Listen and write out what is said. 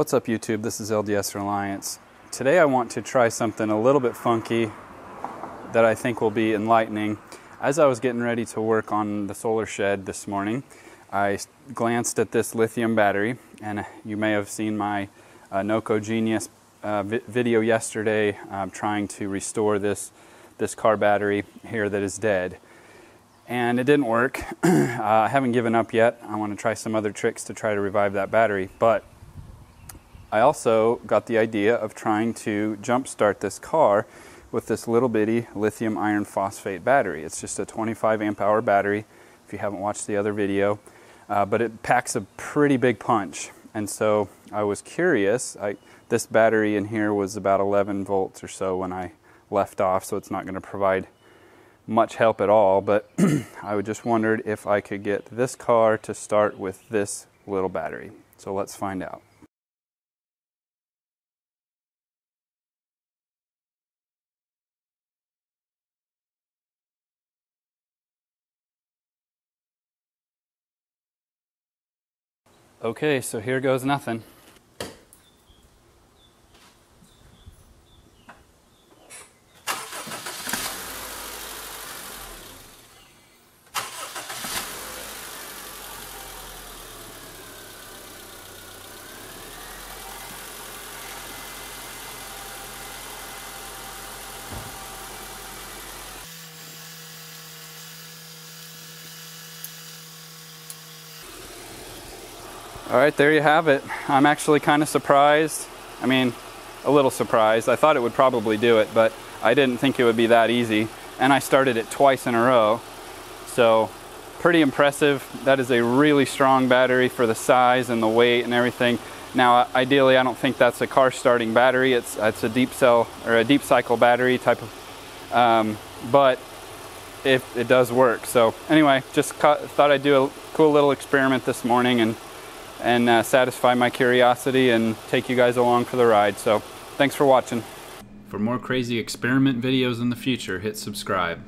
What's up YouTube? This is LDS Reliance. Today I want to try something a little bit funky that I think will be enlightening. As I was getting ready to work on the solar shed this morning, I glanced at this lithium battery and you may have seen my uh, Noco Genius uh, vi video yesterday um, trying to restore this, this car battery here that is dead. And it didn't work. uh, I haven't given up yet. I want to try some other tricks to try to revive that battery. But I also got the idea of trying to jumpstart this car with this little bitty lithium iron phosphate battery. It's just a 25 amp hour battery if you haven't watched the other video, uh, but it packs a pretty big punch. And so I was curious. I, this battery in here was about 11 volts or so when I left off, so it's not going to provide much help at all. But I just wondered if I could get this car to start with this little battery. So let's find out. Okay, so here goes nothing. All right, there you have it. I'm actually kind of surprised. I mean, a little surprised. I thought it would probably do it, but I didn't think it would be that easy. And I started it twice in a row. So, pretty impressive. That is a really strong battery for the size and the weight and everything. Now, ideally, I don't think that's a car starting battery. It's, it's a deep cell or a deep cycle battery type of, um, but it, it does work. So anyway, just thought I'd do a cool little experiment this morning and and uh, satisfy my curiosity and take you guys along for the ride. So thanks for watching. For more crazy experiment videos in the future, hit subscribe.